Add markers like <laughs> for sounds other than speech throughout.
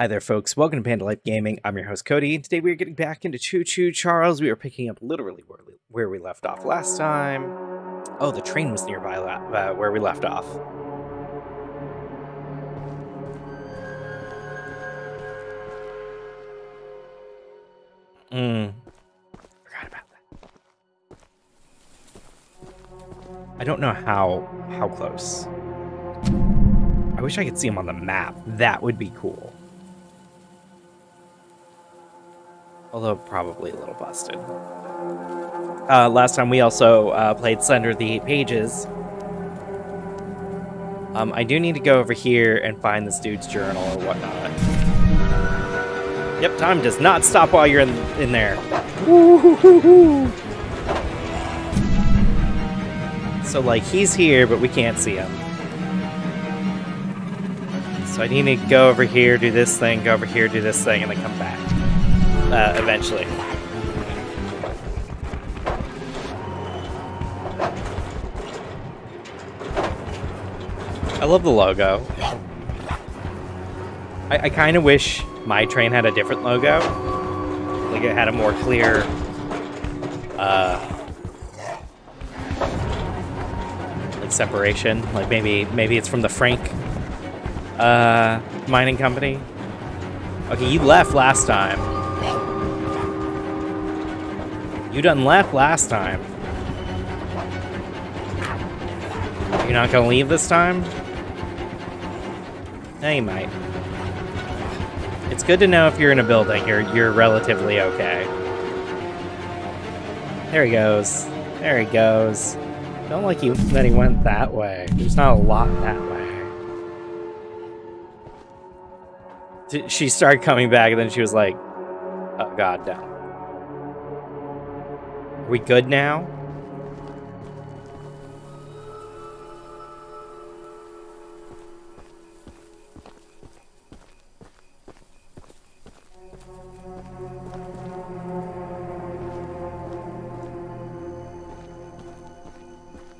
Hi there, folks. Welcome to Panda Life Gaming. I'm your host, Cody, and today we are getting back into Choo Choo Charles. We are picking up literally where we, where we left off last time. Oh, the train was nearby uh, where we left off. Hmm. Forgot about that. I don't know how how close. I wish I could see him on the map. That would be cool. Although probably a little busted. Uh, last time we also uh, played Slender the Eight Pages. Um, I do need to go over here and find this dude's journal or whatnot. Yep, time does not stop while you're in, in there. So, like, he's here, but we can't see him. So I need to go over here, do this thing, go over here, do this thing, and then come back. Uh, eventually. I love the logo. I, I kind of wish my train had a different logo. Like it had a more clear, uh, like separation. Like maybe maybe it's from the Frank uh, mining company. Okay, you left last time. You done left last time. You're not gonna leave this time? No, you might. It's good to know if you're in a building, you're you're relatively okay. There he goes. There he goes. Don't like you that he went that way. There's not a lot that way. she started coming back, and then she was like, "Oh God, no." Are we good now?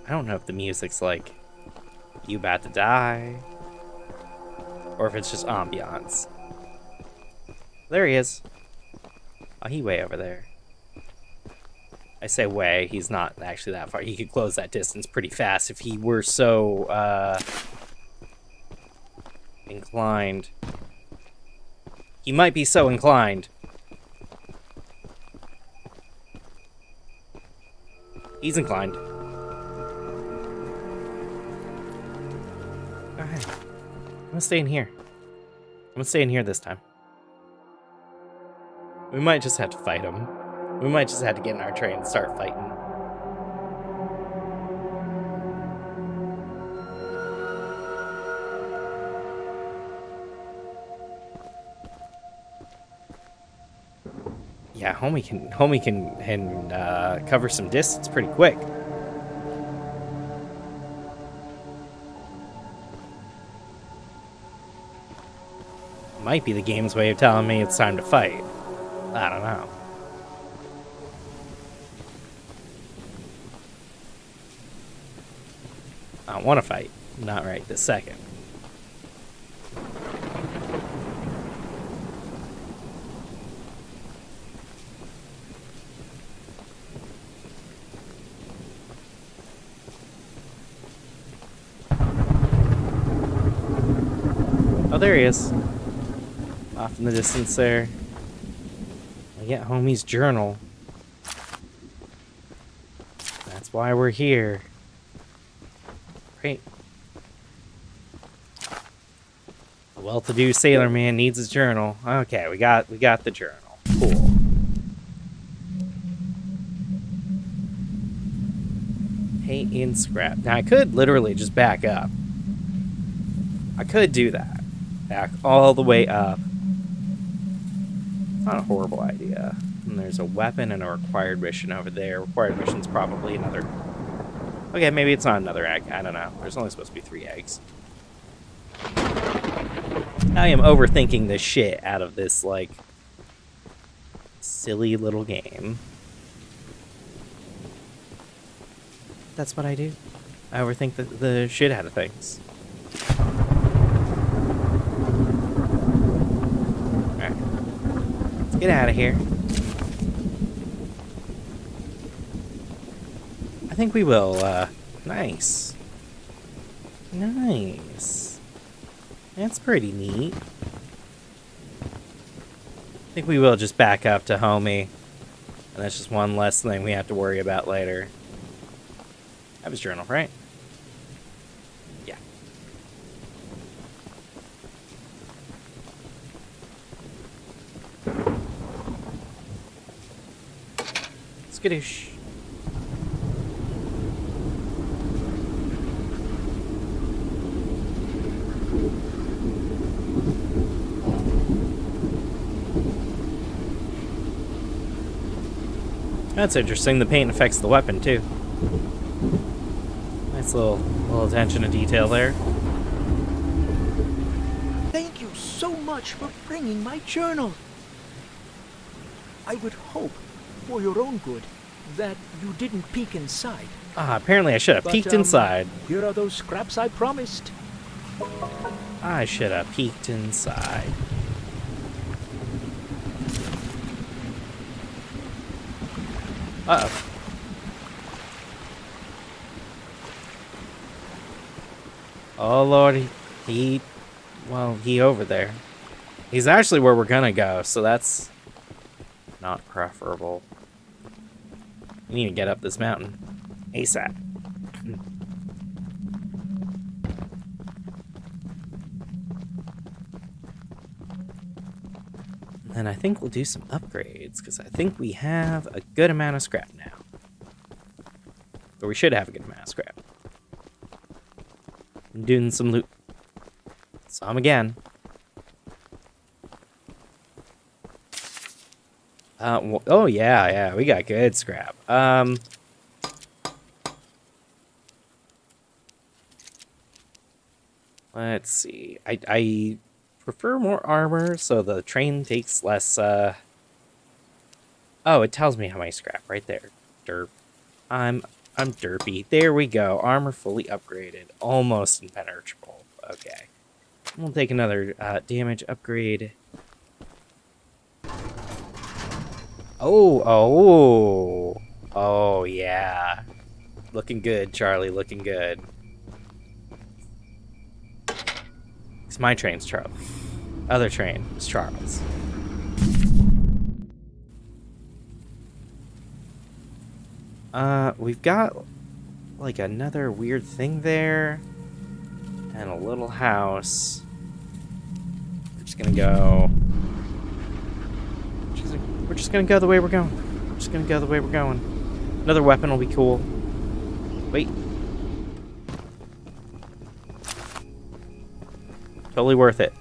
I don't know if the music's like, you about to die, or if it's just ambiance. There he is. Oh, he way over there. I say way, he's not actually that far. He could close that distance pretty fast if he were so, uh, inclined. He might be so inclined. He's inclined. Alright. I'm gonna stay in here. I'm gonna stay in here this time. We might just have to fight him. We might just have to get in our train and start fighting. Yeah, homie can homie can can uh, cover some distance pretty quick. Might be the game's way of telling me it's time to fight. I don't know. Don't want to fight. Not right this second. Oh, there he is. Off in the distance there I get homie's journal. That's why we're here. Great. A well-to-do sailor man needs his journal. Okay, we got we got the journal. Cool. Pay in scrap. Now I could literally just back up. I could do that. Back all the way up not a horrible idea. And there's a weapon and a required mission over there. Required mission's probably another... Okay, maybe it's not another egg. I don't know. There's only supposed to be three eggs. I am overthinking the shit out of this, like, silly little game. That's what I do. I overthink the, the shit out of things. get out of here. I think we will, uh, nice. Nice. That's pretty neat. I think we will just back up to homie. And that's just one less thing we have to worry about later. That was journal, right? Yeah. Skadoosh. That's interesting. The paint affects the weapon too. Nice little little attention to detail there. Thank you so much for bringing my journal. I would hope, for your own good, that you didn't peek inside. Ah, apparently I should have But, peeked um, inside. Here are those scraps I promised. I should have peeked inside. Uh oh. Oh lord, he, he, well, he over there. He's actually where we're gonna go, so that's not preferable. We need to get up this mountain ASAP. And I think we'll do some upgrades, because I think we have a good amount of scrap now. Or we should have a good amount of scrap. I'm doing some loot. Some again. Uh, oh yeah, yeah, we got good scrap. Um, let's see. I I prefer more armor, so the train takes less. Uh... Oh, it tells me how many scrap right there. Derp. I'm I'm derpy. There we go. Armor fully upgraded, almost impenetrable. Okay, we'll take another uh, damage upgrade. Oh, oh, oh, yeah. Looking good, Charlie. Looking good. It's my train's Charlie. Other train is Charles. Uh, we've got like another weird thing there, and a little house. We're just gonna go. We're just gonna go the way we're going. We're just gonna go the way we're going. Another weapon will be cool. Wait. Totally worth it.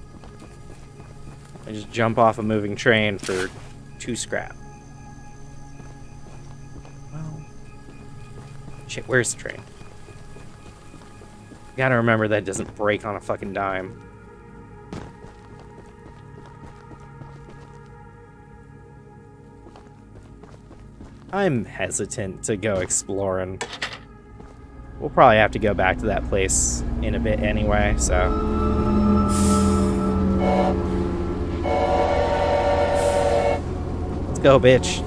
I just jump off a moving train for two scrap. Well, shit, where's the train? Gotta remember that doesn't break on a fucking dime. I'm hesitant to go exploring. We'll probably have to go back to that place in a bit anyway, so. Let's go, bitch.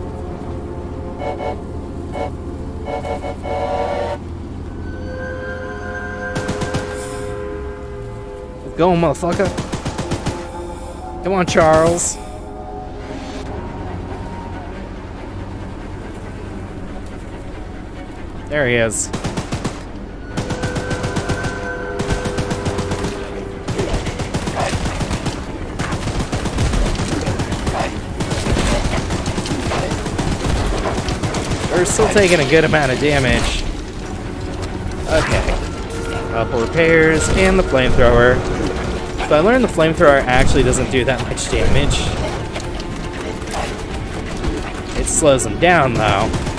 Let's go, motherfucker. Come on, Charles. There he is. We're still taking a good amount of damage. Okay. Couple repairs and the flamethrower. So I learned the flamethrower actually doesn't do that much damage. It slows them down though.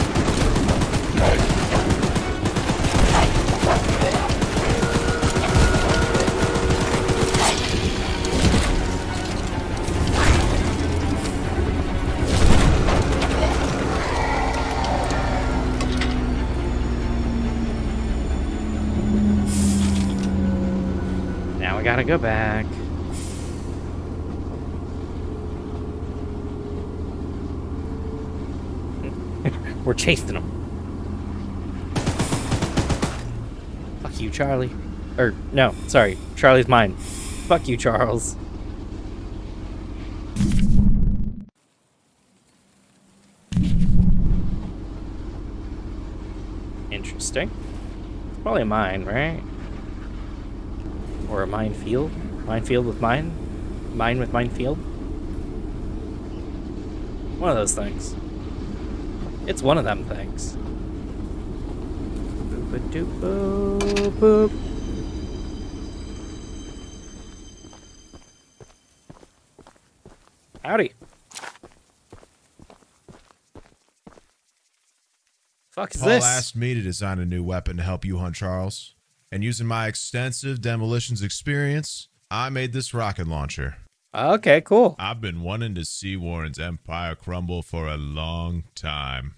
Go back. <laughs> We're chasing them. Fuck you, Charlie. Or, no, sorry. Charlie's mine. Fuck you, Charles. Interesting. Probably mine, right? Or a minefield? Minefield with mine? Mine with minefield? One of those things. It's one of them things. Boop a doop boop boop. Howdy. Fuck is Paul this? asked me to design a new weapon to help you hunt Charles. And using my extensive demolitions experience, I made this rocket launcher. Okay, cool. I've been wanting to see Warren's empire crumble for a long time.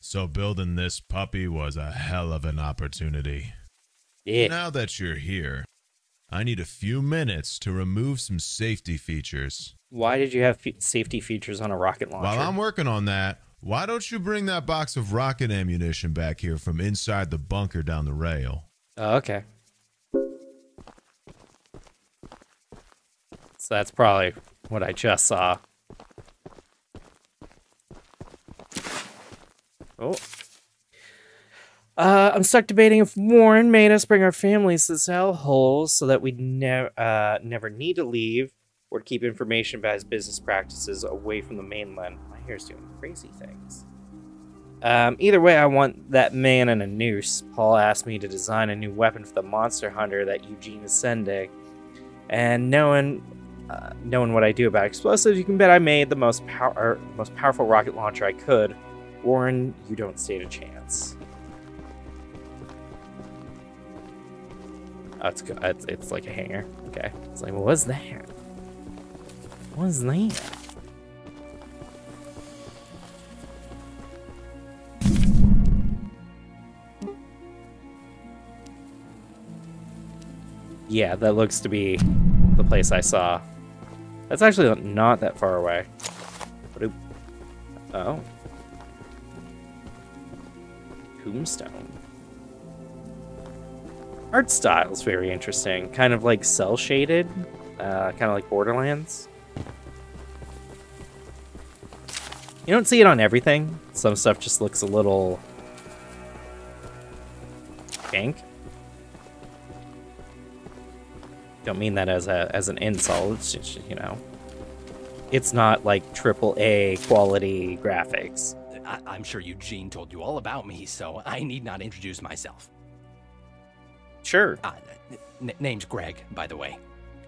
So building this puppy was a hell of an opportunity. Yeah. Now that you're here, I need a few minutes to remove some safety features. Why did you have fe- safety features on a rocket launcher? While I'm working on that, why don't you bring that box of rocket ammunition back here from inside the bunker down the rail? Oh, okay. So that's probably what I just saw. Oh. Uh, I'm stuck debating if Warren made us bring our families to this hellhole so that we never uh, never need to leave or to keep information about his business practices away from the mainland. My hair's doing crazy things. Um, either way, I want that man in a noose. Paul asked me to design a new weapon for the monster hunter that Eugene is sending. And knowing, uh, knowing what I do about explosives, you can bet I made the most power, most powerful rocket launcher I could. Warren, you don't stand a chance. Oh, it's, it's, it's like a hanger. Okay. It's like, what's that? What's that? Yeah, that looks to be the place I saw. That's actually not that far away. Oh. Tombstone. Art style is very interesting. Kind of like cel shaded, uh, kind of like Borderlands. You don't see it on everything. Some stuff just looks a little jank. Don't mean that as a as an insult. It's just, you know, it's not like triple A quality graphics. I- I'm sure Eugene told you all about me, so I need not introduce myself. Sure. Uh, name's Greg, by the way.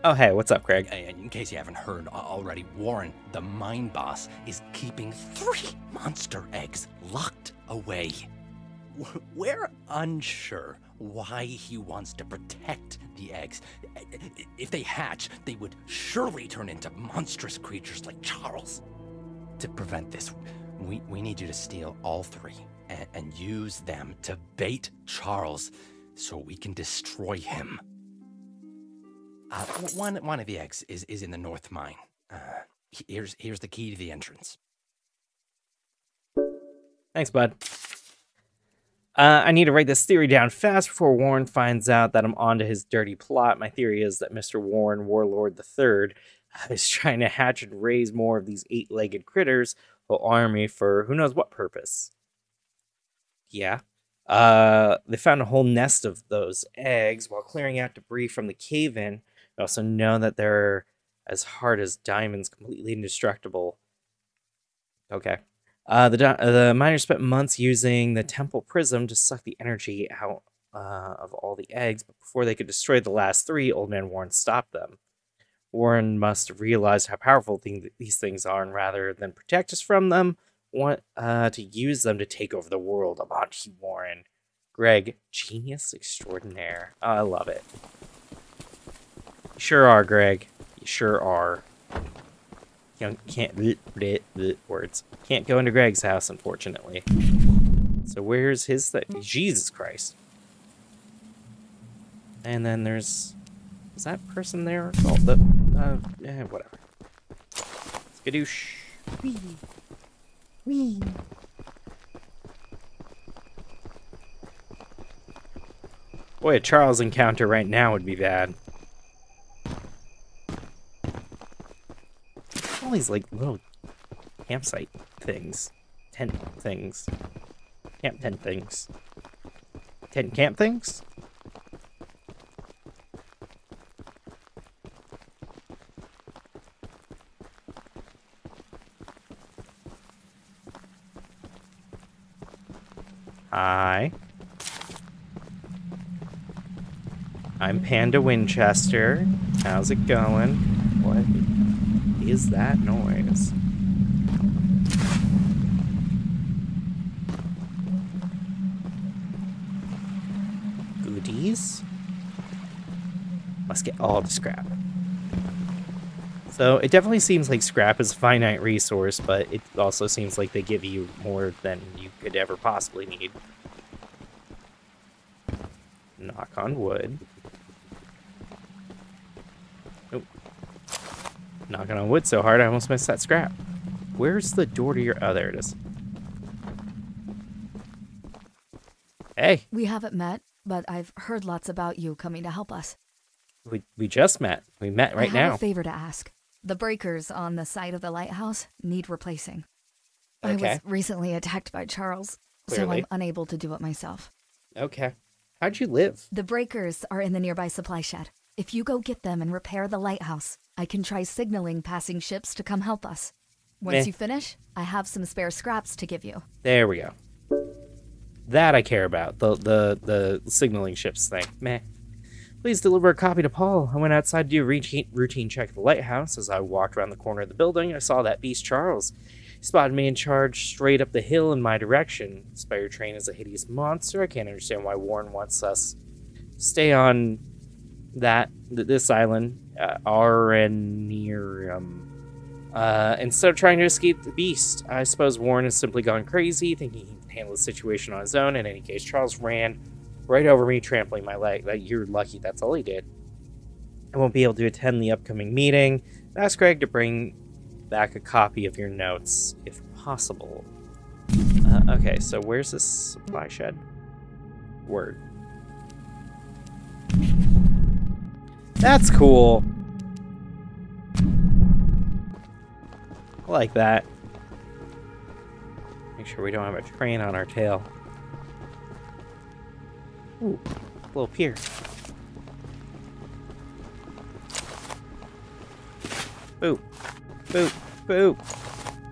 Oh hey, what's up? And in case you haven't heard already, Warren, the mine boss, is keeping three monster eggs locked away. We're unsure why he wants to protect the eggs. If they hatch, they would surely turn into monstrous creatures like Charles. To prevent this, we, we need you to steal all three and, and use them to bait Charles so we can destroy him. Uh, one, one of the eggs is, is in the north mine. Uh, here's, here's the key to the entrance. Thanks, bud. Uh, I need to write this theory down fast before Warren finds out that I'm onto his dirty plot. My theory is that Mr. Warren, Warlord III, <laughs> is trying to hatch and raise more of these eight legged critters will arm me for who knows what purpose. Yeah. Uh, they found a whole nest of those eggs while clearing out debris from the cave in. We also know that they're as hard as diamonds, completely indestructible. Okay. Uh, the, the miners spent months using the temple prism to suck the energy out uh, of all the eggs, but before they could destroy the last three, Old Man Warren stopped them. Warren must have realized how powerful thing- these things are, and rather than protect us from them, want uh, to use them to take over the world. You, Warren. Greg, genius extraordinaire. Oh, I love it. Sure are, Greg. Sure are. You can't words. Can't go into Greg's house, unfortunately. So where's his th Jesus Christ. And then there's is that person there Oh the uh eh, whatever. Skadoosh. Wee. Wee. Boy, a Charles encounter right now would be bad. All these like little campsite things, tent things, camp tent things, tent camp things. Hi. I'm Panda Winchester. How's it going? What is that noise? Goodies? Must get all the scrap. So it definitely seems like scrap is a finite resource, but it also seems like they give you more than you could ever possibly need. Knock on wood. Knocking on wood so hard I almost missed that scrap. Where's the door to your... Oh, there it is. Hey, We haven't met, but I've heard lots about you coming to help us. we, we just met. We met right I have now. a favor to ask. The breakers on the side of the lighthouse need replacing. Okay. I was recently attacked by Charles, so I'm unable to do it myself. Okay. How'd you live? The breakers are in the nearby supply shed. If you go get them and repair the lighthouse, I can try signaling passing ships to come help us. Once Meh. you finish, I have some spare scraps to give you. There we go. That I care about. The the the signaling ships thing. Meh. Please deliver a copy to Paul. I went outside to do a routine, routine check of the lighthouse. As I walked around the corner of the building, I saw that beast Charles. He spotted me and charged straight up the hill in my direction. Spire Train is a hideous monster. I can't understand why Warren wants us to stay on that th- this island, uh, Aranearum. Uh, instead of trying to escape the beast, I suppose Warren has simply gone crazy, thinking he can handle the situation on his own. In any case, Charles ran right over me, trampling my leg. Like, you're lucky that's all he did. I won't be able to attend the upcoming meeting. Ask Greg to bring back a copy of your notes, if possible. Uh, okay, so where's this supply shed? Word. That's cool. I like that. Make sure we don't have a train on our tail. Ooh, little pier. Boop. Boop. Boop.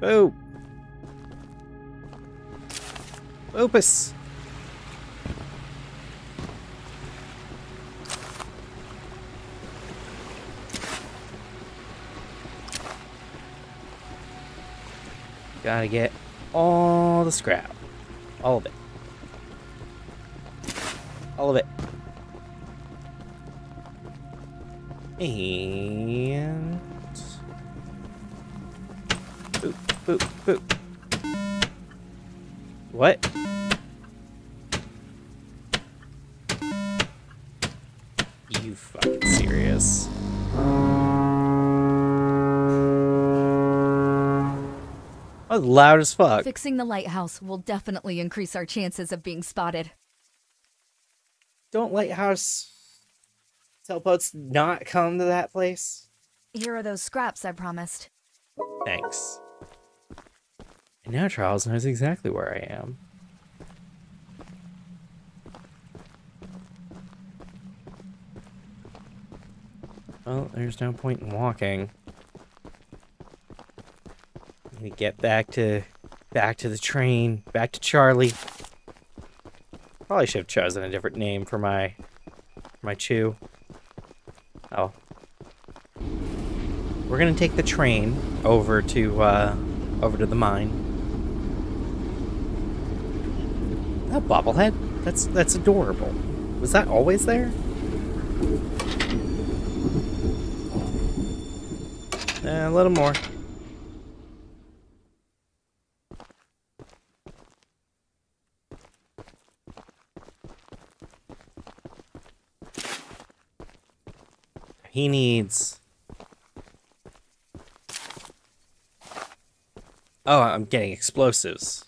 Boop. Boopus. Gotta get all the scrap. All of it. All of it. And... Boop, boop, boop. What? That was loud as fuck. Fixing the lighthouse will definitely increase our chances of being spotted. Don't lighthouse sailboats not come to that place? Here are those scraps I promised. Thanks. And now Charles knows exactly where I am. Well, there's no point in walking. To get back to back to the train, back to Charlie. Probably should have chosen a different name for my my chew. Oh. We're gonna take the train over to uh over to the mine. That bobblehead? That's that's adorable. Was that always there? Eh, a little more. He needs. Oh, I'm getting explosives.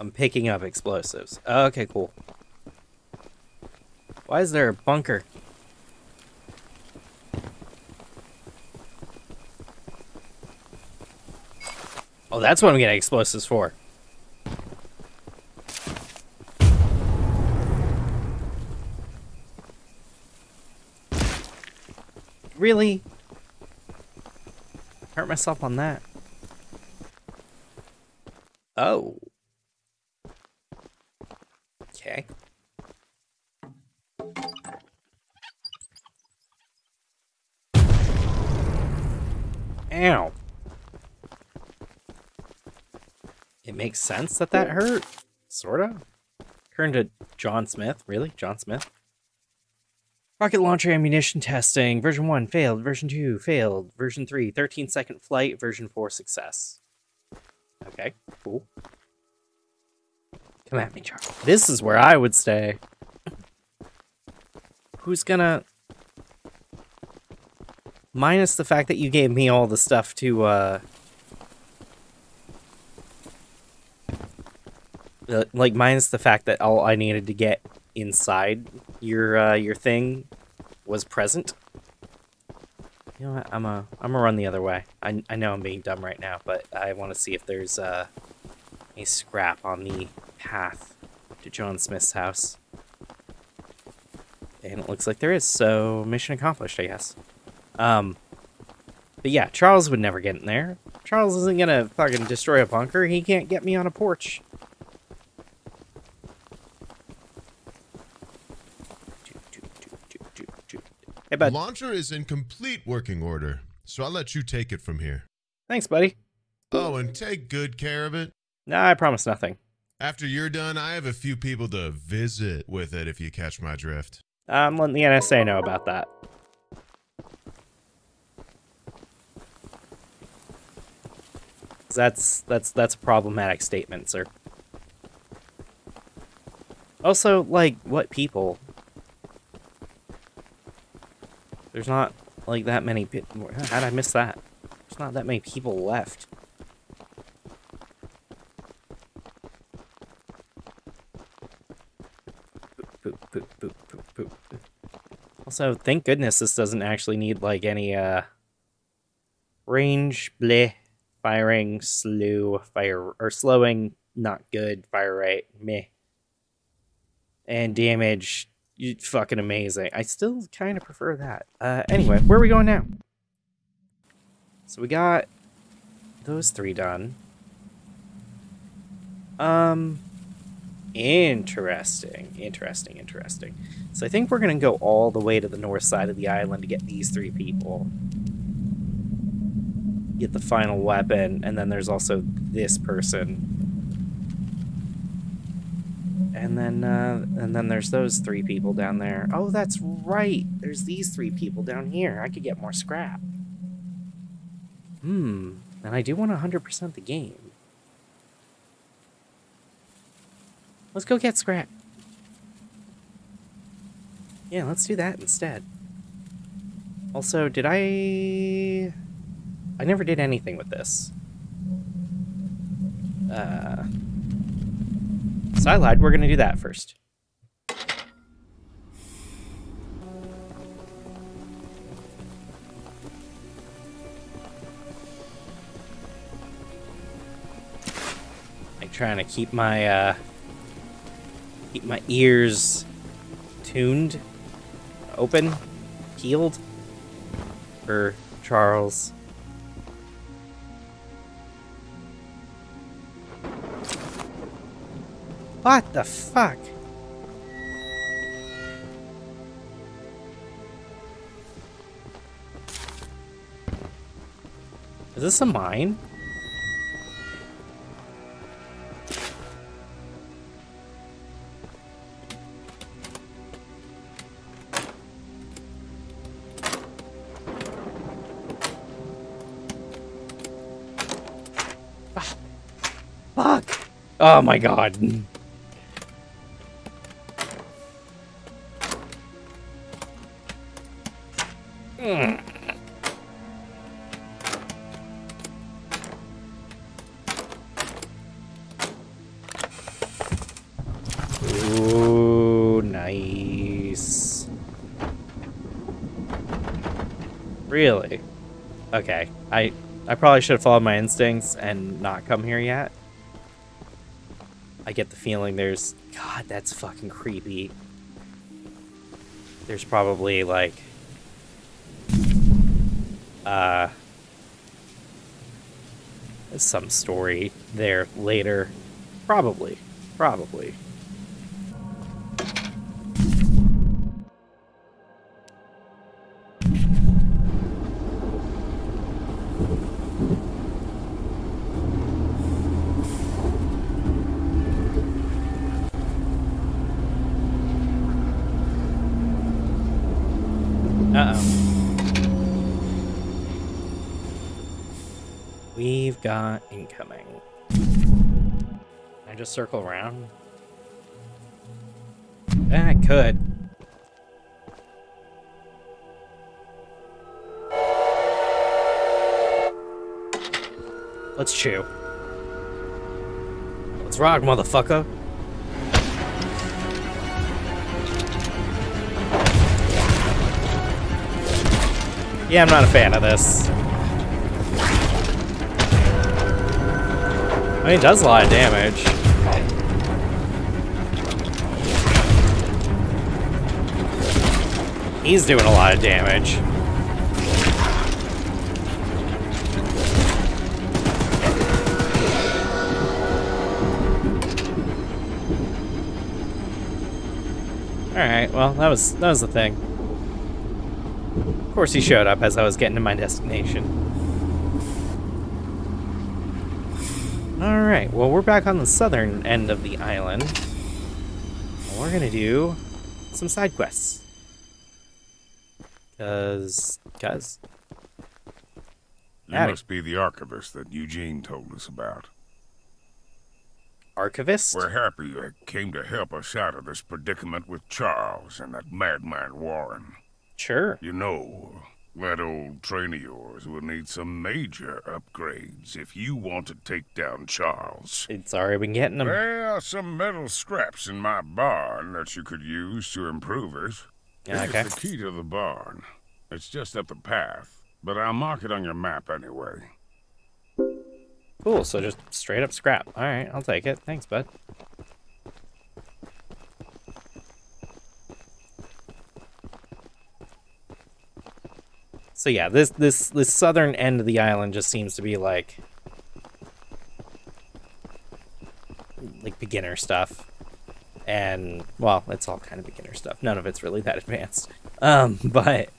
I'm picking up explosives. Okay, cool. Why is there a bunker? Oh, that's what I'm getting explosives for. Really? Hurt myself on that. Oh. Okay. Ow. It makes sense that that hurt. Sorta. Turned to John Smith. Really? John Smith? Rocket launcher ammunition testing. Version 1 failed. Version 2 failed. Version 3 13 second flight. Version 4 success. Okay, cool. Come at me, Charlie. This is where I would stay. Who's gonna... Minus the fact that you gave me all the stuff to, uh... uh, Like, minus the fact that all I needed to get inside your, uh, your thing was present. You know what? I'm a, I'm gonna run the other way. I, I know I'm being dumb right now, but I want to see if there's, uh, a scrap on the path to John Smith's house. And it looks like there is, so mission accomplished, I guess. Um, but yeah, Charles would never get in there. Charles isn't gonna fucking destroy a bunker. He can't get me on a porch. Hey, The bud. launcher is in complete working order, so I'll let you take it from here. Thanks, buddy. Oh, and take good care of it. Nah, I promise nothing. After you're done, I have a few people to visit with it if you catch my drift. I'm letting the NSA know about that. That's that's that's a problematic statement, sir. Also, like, what people? There's not like that many. Pe- How'd I miss that? There's not that many people left. Boop, boop, boop, boop, boop. Also, thank goodness this doesn't actually need like any uh range bleh firing slew fire or slowing not good fire rate meh and damage you fucking amazing. I still kind of prefer that. Uh anyway, where are we going now? So we got those three done. Um Interesting, interesting, interesting. So I think we're gonna go all the way to the north side of the island to get these three people. Get the final weapon, and then there's also this person. And then, uh, and then there's those three people down there. Oh, that's right. There's these three people down here. I could get more scrap. Hmm. And I do want to 100% the game. Let's go get scrap. Yeah, let's do that instead. Also, did I... I never did anything with this. Uh... So I lied, we're gonna do that first. Like trying to keep my, uh keep my ears tuned, open, peeled for Charles. What the fuck? Is this a mine? Ah. Fuck! Oh my god. Okay. I I probably should have followed my instincts and not come here yet. I get the feeling there's God, that's fucking creepy. There's probably like uh some story there later. Probably. Probably. Incoming. Can I just circle around? Yeah, I could. Let's chew. Let's rock, motherfucker. Yeah, I'm not a fan of this. I mean, it does a lot of damage. He's doing a lot of damage. Alright, well, that was that was the thing. Of course he showed up as I was getting to my destination. Alright, well we're back on the southern end of the island. And we're gonna do some side quests. Cause, cause, You must be the archivist that Eugene told us about. archivist? We're happy you came to help us out of this predicament with Charles and that madman Warren. Sure. You know, that old train of yours will need some major upgrades if you want to take down Charles. It's already been getting them. There are some metal scraps in my barn that you could use to improve it. Yeah, okay. It's the key to the barn. It's just up the path, but I'll mark it on your map anyway. Cool, so just straight up scrap. Alright, I'll take it. Thanks, bud. So yeah, this this this southern end of the island just seems to be like like beginner stuff. And well, it's all kind of beginner stuff. None of it's really that <laughs> advanced. Um, but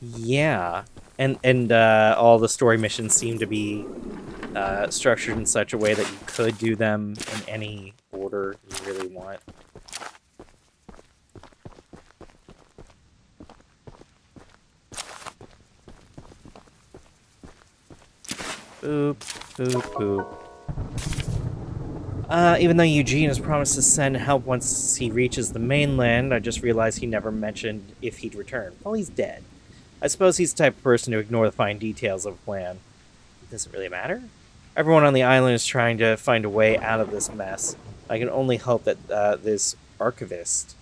yeah. And and uh, all the story missions seem to be uh, structured in such a way that you could do them in any order you really Uh, even though Eugene has promised to send help once he reaches the mainland, I just realized he never mentioned if he'd return. Well, he's dead. I suppose he's the type of person to ignore the fine details of a plan. It Does it really matter? Everyone on the island is trying to find a way out of this mess. I can only hope that uh, this archivist.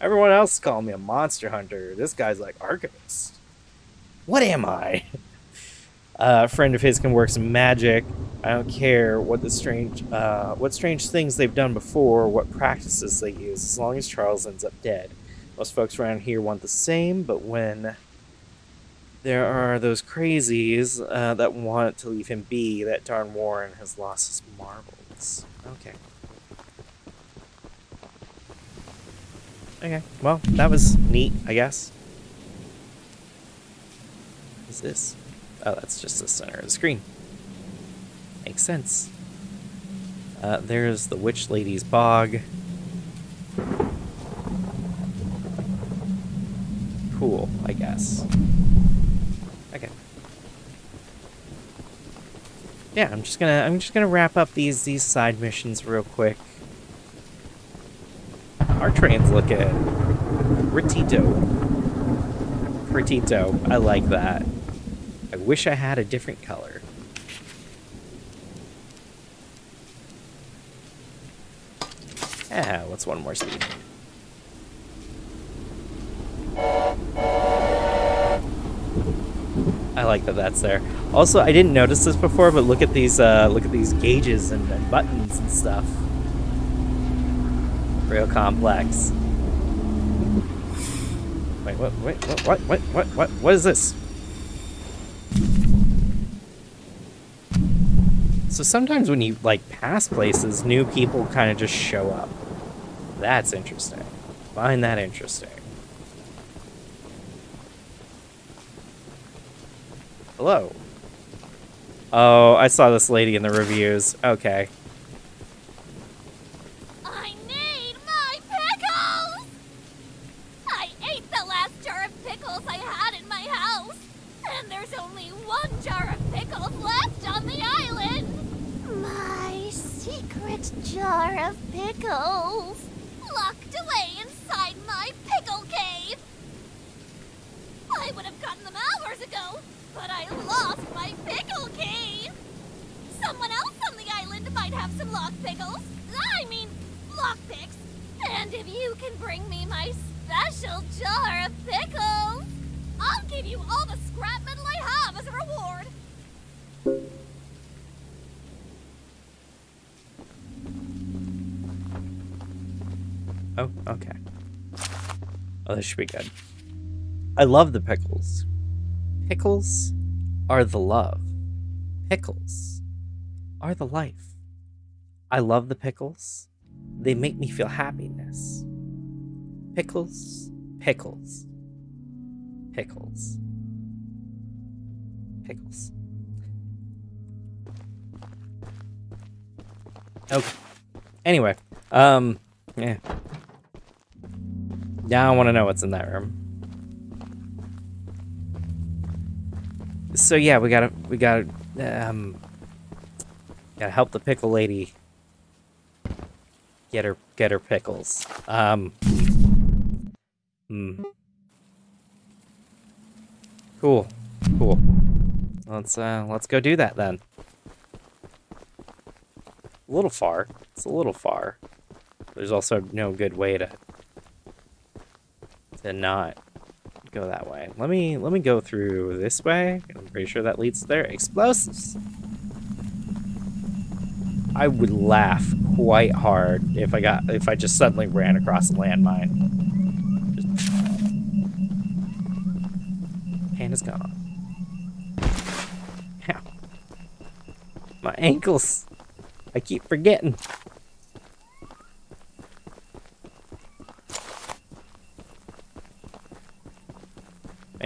Everyone else calling me a monster hunter. This guy's like archivist. What am I? <laughs> A friend of his can work some magic. I don't care what the strange, uh, what strange things they've done before, what practices they use, as long as Charles ends up dead. Most folks around here want the same, but when there are those crazies uh, that want to leave him be, that darn Warren has lost his marbles. Okay. Okay, well, that was neat, I guess. What is this? Oh, that's just the center of the screen. Makes sense. Uh, there's the Witch Lady's Bog. Cool, I guess. Okay. Yeah, I'm just gonna I'm just gonna wrap up these these side missions real quick. Our trains look at pretty dope. Pretty dope. I like that. I wish I had a different color. Ah, what's one more speed? I like that that's there. Also, I didn't notice this before, but look at these uh, look at these gauges and, and buttons and stuff. Real complex. Wait, what? Wait, what? What? What? What? What? What is this? So sometimes when you like pass places, new people kind of just show up. That's interesting. Find that interesting. Hello. Oh, I saw this lady in the reviews. Okay. I need my pickles! I ate the last jar of pickles I had in my house, and there's only one jar of pickles left on the island. My secret jar of pickles, locked away inside my pickle cave. I would have gotten them hours ago, but I lost my pickle cave. Someone else on the island might have some lock pickles. I mean, lock picks. And if you can bring me my special jar of pickles, I'll give you all the scrap metal I have as a reward. Oh, okay. Oh, this should be good. I love the pickles. Pickles are the love. Pickles are the life. I love the pickles. They make me feel happiness. Pickles, pickles, pickles, pickles. Okay. Anyway, um, yeah. Now I want to know what's in that room. So yeah, we gotta we gotta um gotta help the pickle lady get her get her pickles. Um. Hmm. Cool. Cool. Let's uh let's go do that then. A little far. It's a little far. There's also no good way to to not go that way. Let me let me go through this way. I'm pretty sure that leads there. Explosives. I would laugh quite hard if I got if I just suddenly ran across a landmine. Just... Hand is gone. My ankles. I keep forgetting.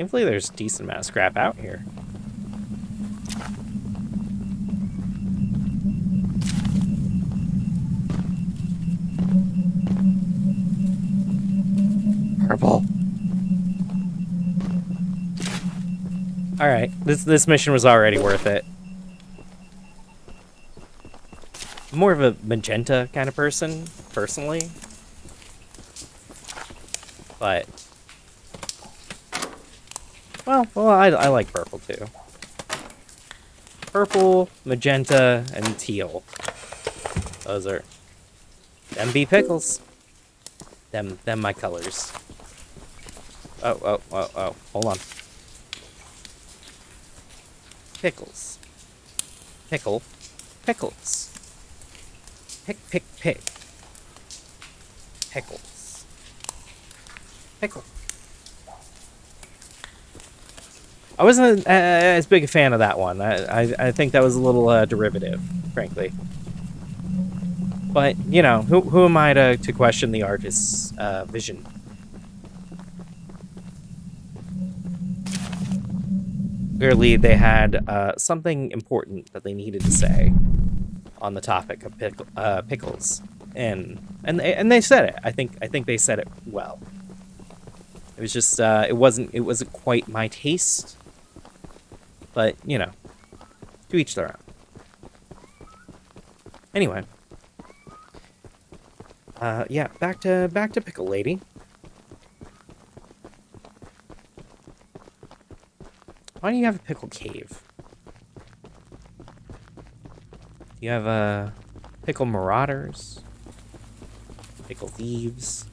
Thankfully, there's a decent amount of scrap out here. Purple. All right, this this mission was already worth it. I'm more of a magenta kind of person, personally. But well, well, I, I like purple too. Purple, magenta, and teal. Those are them be pickles. Them them my colors. Oh oh oh oh hold on. Pickles. Pickle. Pickles. Pick pick pick. Pickles. Pickle. I wasn't uh, as big a fan of that one. I, I, I think that was a little uh, derivative, frankly. But, you know, who, who am I to, to question the artist's uh, vision? Clearly, they had uh, something important that they needed to say on the topic of uh, pickles, and and they, and they said it. I think I think they said it well. It was just uh, it wasn't it wasn't quite my taste, but you know, to each their own. Anyway, uh, yeah, back to back to pickle lady. Why do you have a pickle cave? You have uh, pickle marauders, pickle thieves.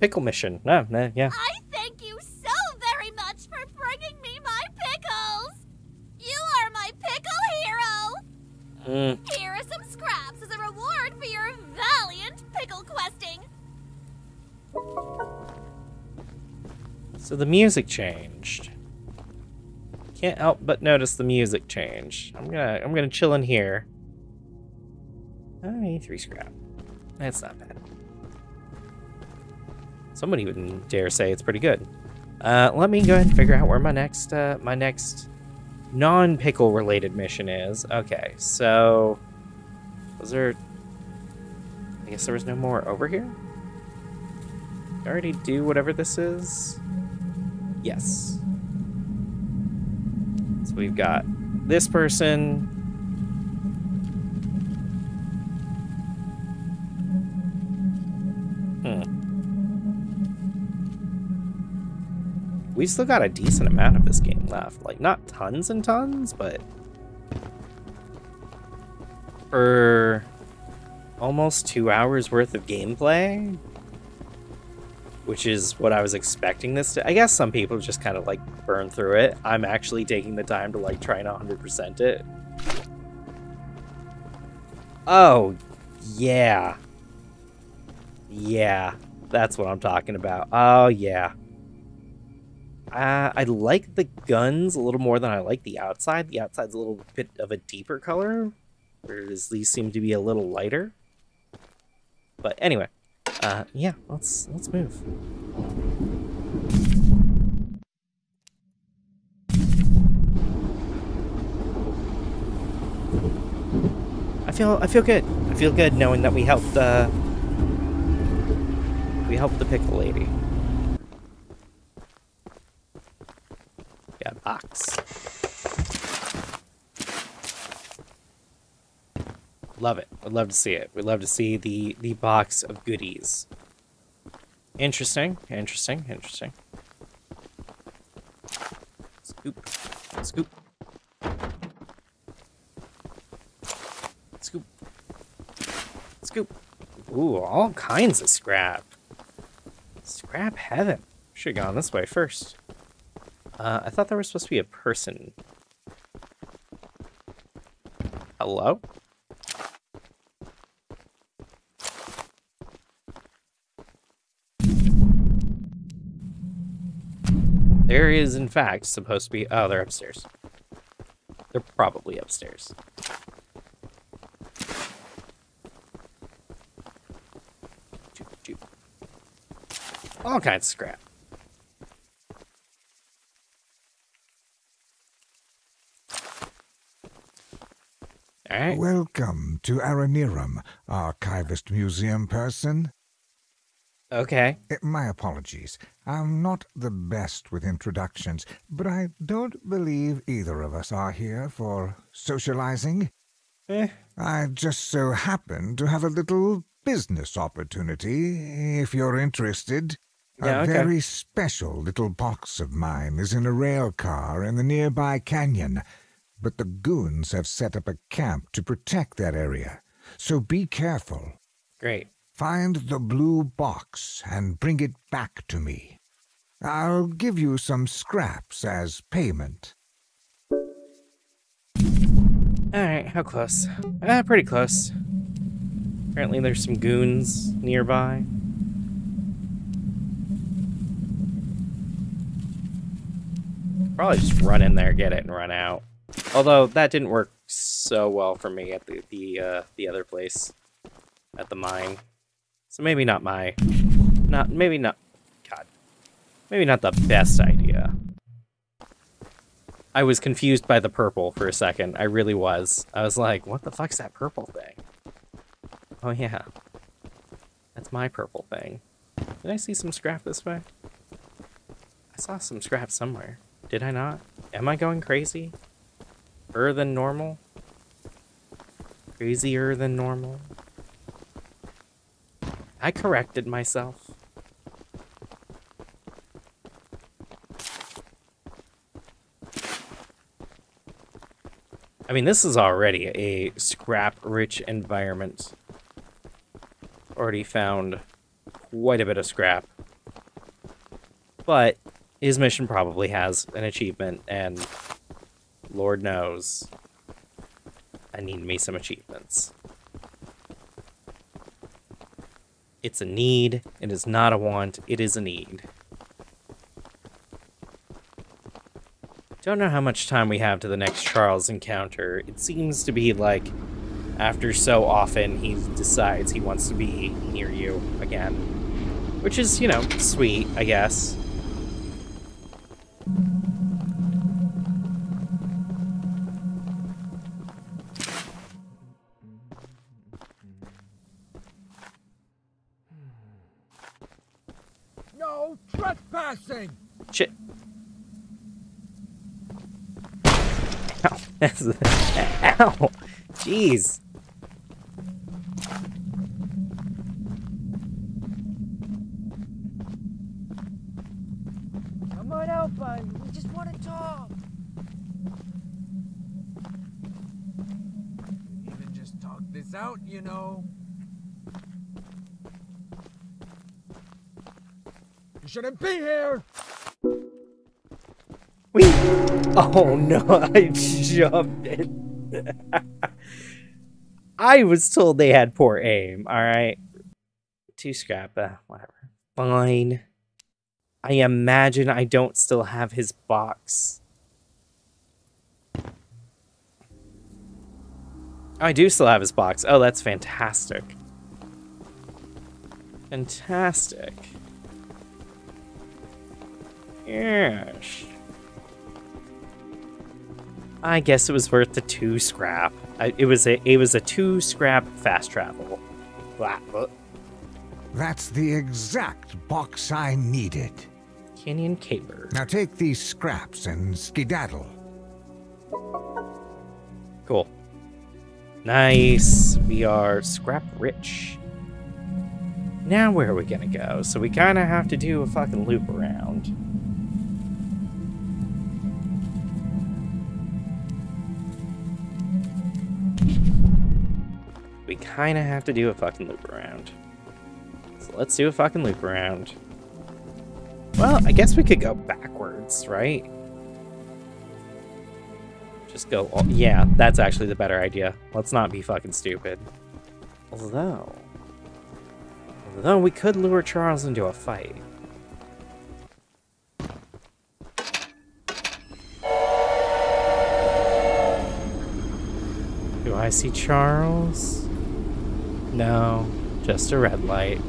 Pickle mission. No, no, yeah. I thank you so very much for bringing me my pickles. You are my pickle hero. Mm, Here are some scraps as a reward for your valiant pickle questing. so the music changed. Can't help but notice the music change. I'm gonna I'm gonna chill in here. I need three scrap. That's not bad. Somebody wouldn't dare say it's pretty good. Uh, let me go ahead and figure out where my next uh, my next non-pickle related mission is. Okay, so was there? I guess there was no more over here. I already do whatever this is. Yes. So we've got this person. We've still got a decent amount of this game left. Like, not tons and tons, but... For almost two hours worth of gameplay, which is what I was expecting this to. I guess some people just kind of like burn through it. I'm actually taking the time to like try and 100% it. Oh, yeah. Yeah, that's what I'm talking about. Oh, yeah. Uh, I like the guns a little more than I like the outside. The outside's a little bit of a deeper color, whereas these seem to be a little lighter. But anyway, uh, yeah, let's let's move. I feel I feel good. I feel good knowing that we helped uh we helped the pickle lady. Got a box. Love it. Would love to see it. We'd love to see the the box of goodies. Interesting. Interesting. Interesting. Scoop. Scoop. Scoop. Scoop. Ooh, all kinds of scrap. Scrap heaven. Should have gone this way first. Uh, I thought there was supposed to be a person. Hello? There is, in fact, supposed to be. Oh, they're upstairs. They're probably upstairs. All kinds of scrap. Right. Welcome to Aranearum, Archivist Museum person. Okay. Eh, My apologies. I'm not the best with introductions, but I don't believe either of us are here for socializing. Eh. I just so happen to have a little business opportunity, if you're interested. Yeah, a okay. very special little box of mine is in a rail car in the nearby canyon, but the goons have set up a camp to protect that area. So be careful. Great. Find the blue box and bring it back to me. I'll give you some scraps as payment. Alright, how close? Ah, pretty close. Apparently there's some goons nearby. Probably just run in there, get it, and run out. Although that didn't work so well for me at the the uh, the other place, at the mine. So maybe not my, not maybe not, God, maybe not the best idea. I was confused by the purple for a second. I really was. I was like, what the fuck's that purple thing? Oh yeah, that's my purple thing. Did I see some scrap this way? I saw some scrap somewhere. Did I not? Am I going crazy? Er than normal? Crazier than normal? I corrected myself. I mean, this is already a scrap-rich environment. Already found quite a bit of scrap. But his mission probably has an achievement, and Lord knows I need me some achievements. It's a need. It is not a want. It is a need. Don't know how much time we have to the next Charles encounter. It seems to be like after so often he decides he wants to be near you again. Which is, you know, sweet, I guess. Out, you know. You shouldn't be here! Whee! Oh no, <laughs> I jumped it. <laughs> I was told they had poor aim, alright? Two scrap, uh, whatever. Fine. I imagine I don't still have his box. Oh, I do still have his box. Oh, that's fantastic. Fantastic. Yes. I guess it was worth the two scrap. I, it was a it was a two scrap fast travel. Blah, blah. That's the exact box I needed. Canyon caper. Now take these scraps and skedaddle. Cool. Nice. We are scrap rich. Now where are we gonna go? So we kind of have to do a fucking loop around. We kind of have to do a fucking loop around. So let's do a fucking loop around. Well, I guess we could go backwards, right? Just go. All, yeah, that's actually the better idea. Let's not be fucking stupid. Although, although we could lure Charles into a fight. Do I see Charles? No, just a red light.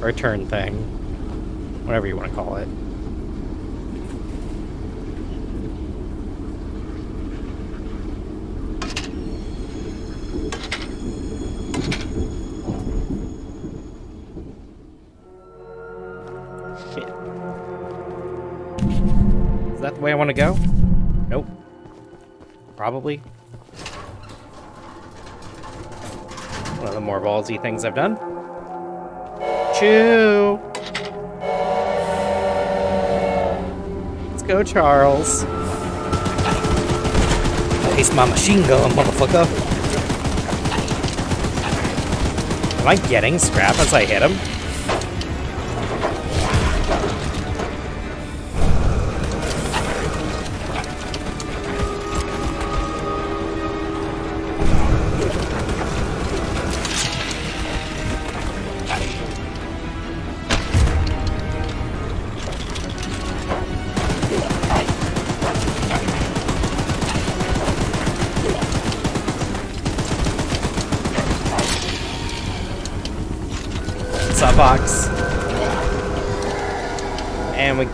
Or a turn thing. Whatever you want to call it. Probably. One of the more ballsy things I've done. Chew! Let's go, Charles. Taste my machine gun, motherfucker. Am I getting scrap as I hit him?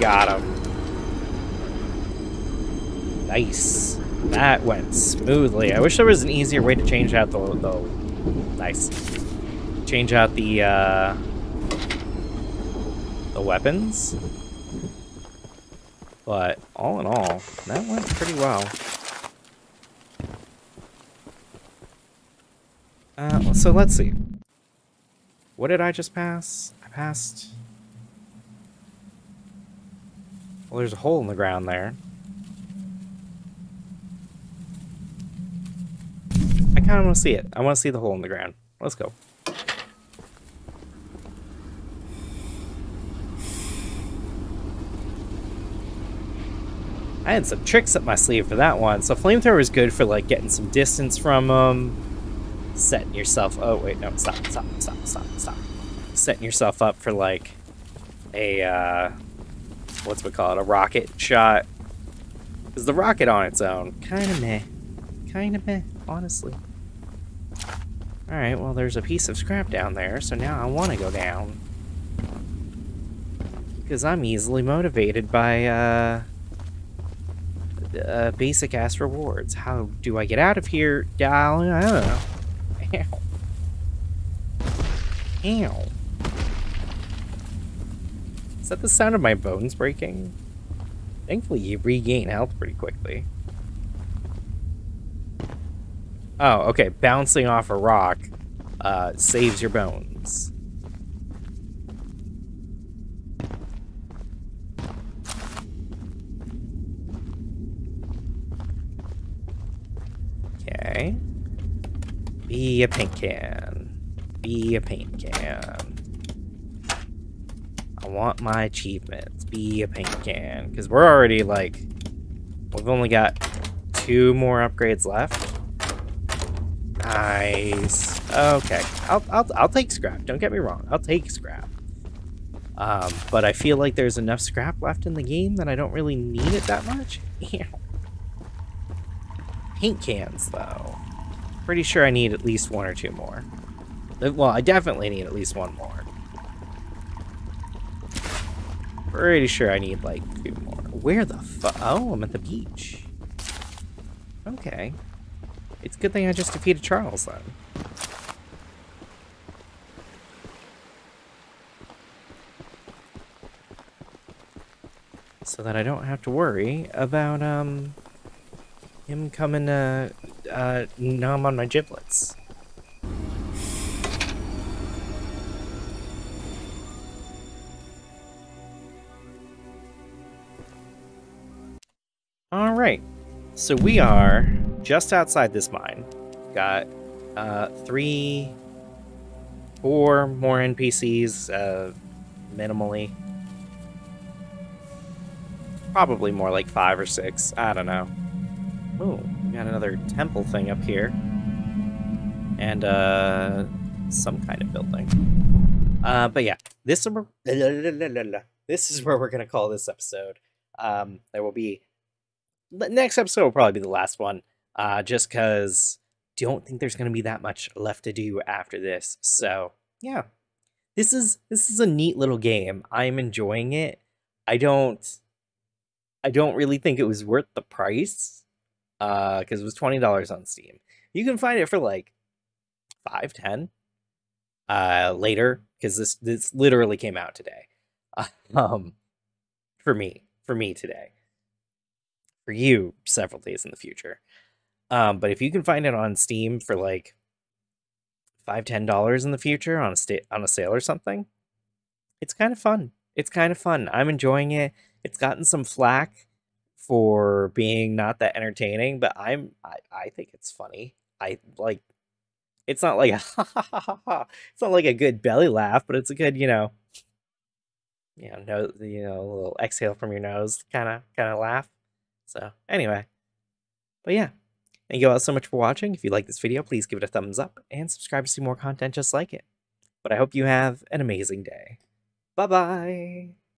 Got him. Nice. That went smoothly. I wish there was an easier way to change out the... the nice. Change out the, uh... The weapons. But, all in all, that went pretty well. Uh, so let's see. What did I just pass? I passed... Well, there's a hole in the ground there. I kind of want to see it. I want to see the hole in the ground. Let's go. I had some tricks up my sleeve for that one. So flamethrower is good for like getting some distance from them, setting yourself. Oh wait, no, stop, stop, stop, stop, stop. Setting yourself up for like a uh, what's we call it, a rocket shot. Because the rocket on its own, kind of meh, kind of meh, honestly. All right, well there's a piece of scrap down there, so now I want to go down because I'm easily motivated by uh uh, basic ass rewards. How do I get out of here? I don't know. <laughs> Ow. Ow. That the sound of my bones breaking? Thankfully, you regain health pretty quickly. Oh, okay. Bouncing off a rock uh, saves your bones. Okay. Be a paint can. Be a paint can. I want my achievements. Be a paint can. Because we're already, like... We've only got two more upgrades left. Nice. Okay. I'll, I'll, I'll take scrap. Don't get me wrong. I'll take scrap. Um, but I feel like there's enough scrap left in the game that I don't really need it that much. <laughs> paint cans, though. Pretty sure I need at least one or two more. Uh, well, I definitely need at least one more. Pretty sure I need, like, two more. Where the fuck? Oh, I'm at the beach. Okay. It's a good thing I just defeated Charles, then. So that I don't have to worry about, um, him coming to uh, numb on my giblets. Alright, so we are just outside this mine. Got uh, three, four more NPCs, uh, minimally. Probably more like five or six, I don't know. Oh, we got another temple thing up here. And, uh, some kind of building. Uh, but yeah, this, <laughs> this is where we're going to call this episode. Um, there will be, next episode will probably be the last one, uh, just because don't think there's going to be that much left to do after this. So, yeah. This is this is a neat little game. I'm enjoying it. I don't I don't really think it was worth the price uh because it was $20 on steam you can find it for like five ten uh later because this this literally came out today <laughs> um for me for me today for you several days in the future um but if you can find it on steam for like five ten dollars in the future on a state on a sale or something it's kind of fun it's kind of fun i'm enjoying it it's gotten some flack for being not that entertaining, but I'm I, I think it's funny. I like it's not like a <laughs> it's not like a good belly laugh, but it's a good, you know, you know, no, you know, little exhale from your nose kind of kind of laugh. So, anyway. But yeah. Thank you all so much for watching. If you like this video, please give it a thumbs up and subscribe to see more content just like it. But I hope you have an amazing day. Bye-bye.